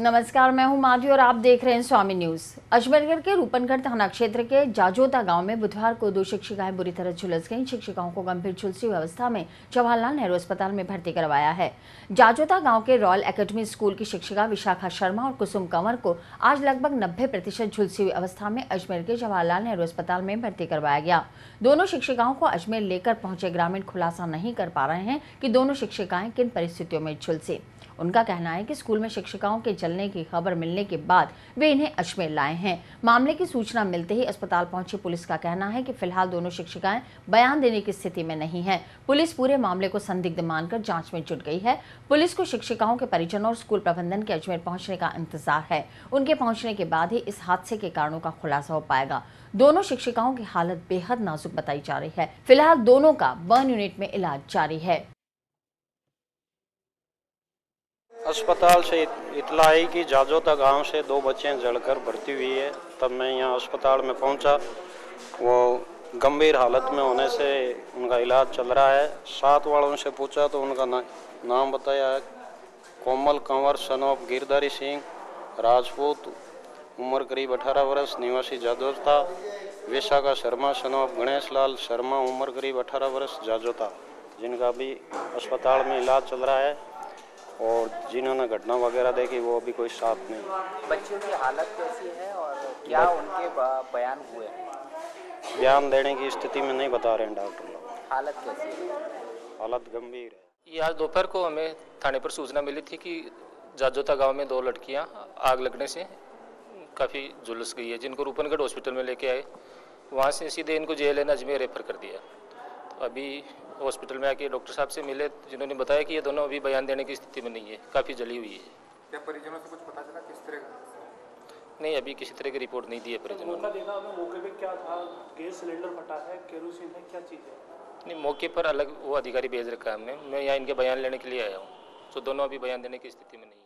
नमस्कार, मैं हूँ माधवी और आप देख रहे हैं स्वामी न्यूज़। अजमेरगढ़ के रूपनगढ़ थाना क्षेत्र के जाजोता गाँव में बुधवार को दो शिक्षिकाएँ बुरी तरह झुलस गईं। शिक्षिकाओं को गंभीर झुलसी अवस्था में जवाहरलाल नेहरू अस्पताल में भर्ती करवाया है। जाजोता गाँव के रॉयल एकेडमी स्कूल की शिक्षिका विशाखा शर्मा और कुसुम कंवर को आज लगभग नब्बे प्रतिशत झुलसी हुई अवस्था में अजमेर के जवाहरलाल नेहरू अस्पताल में भर्ती करवाया गया। दोनों शिक्षिकाओं को अजमेर लेकर पहुँचे ग्रामीण खुलासा नहीं कर पा रहे हैं कि दोनों शिक्षिकाएँ किन परिस्थितियों में झुलसी। उनका कहना है कि स्कूल में शिक्षिकाओं के जलने की खबर मिलने के बाद वे इन्हें अजमेर लाए हैं। मामले की सूचना मिलते ही अस्पताल पहुँची पुलिस का कहना है कि फ़िलहाल दोनों शिक्षिकाएँ बयान देने की स्थिति में नहीं है। पुलिस पूरे मामले को संदिग्ध मानकर जाँच में जुट गई है। पुलिस को शिक्षिकाओं के परिजनों और स्कूल प्रबंधन के अजमेर पहुँचने का इंतज़ार है। उनके पहुँचने के बाद ही इस हादसे के कारणों का खुलासा हो पाएगा। दोनों शिक्षिकाओं की हालत बेहद नाजुक बताई जा रही है। फ़िलहाल दोनों का बर्न यूनिट में इलाज जारी है। अस्पताल से इतला आई कि जाजोता गाँव से दो बच्चे जलकर भर्ती हुई है। तब मैं यहाँ अस्पताल में पहुँचा। वो गंभीर हालत में होने से उनका इलाज चल रहा है। सात वालों से पूछा तो उनका ना, नाम बताया है। कोमल कंवर सन ऑफ़ गिरधारी सिंह राजपूत उम्र करीब 18 वर्ष निवासी जाजोता विशाखा शर्मा सन ऑफ़ गणेश लाल शर्मा उम्र करीब 18 वर्ष जाजोता जिनका अभी अस्पताल में इलाज चल रहा है। और जिन्होंने घटना वगैरह देखी वो अभी कोई साथ नहीं। बच्चों की हालत कैसी है और क्या उनके बयान हुए? बयान देने की स्थिति में नहीं बता रहे हैं डॉक्टर लोग। हालत कैसी है? हालत गंभीर है। ये आज दोपहर को हमें थाने पर सूचना मिली थी कि जाजोता गाँव में दो लड़कियाँ आग लगने से काफ़ी झुलस गई है। जिनको रूपनगढ़ हॉस्पिटल में लेके आए वहाँ से सीधे इनको जे एल अजमेर रेफर कर दिया। अभी हॉस्पिटल में आके डॉक्टर साहब से मिले जिन्होंने बताया कि ये दोनों अभी बयान देने की स्थिति में नहीं है काफ़ी जली हुई है। क्या परिजनों से कुछ पता चला किस तरह का? नहीं अभी किसी तरह की रिपोर्ट नहीं दी है परिजनों ने देखा मौके पे क्या था? गैस सिलेंडर फटा है केरोसिन है क्या चीज़ है? नहीं मौके पर अलग वो अधिकारी भेज रखा है हमने। मैं यहाँ इनके बयान लेने के लिए आया हूँ। तो दोनों अभी बयान देने की स्थिति में नहीं है।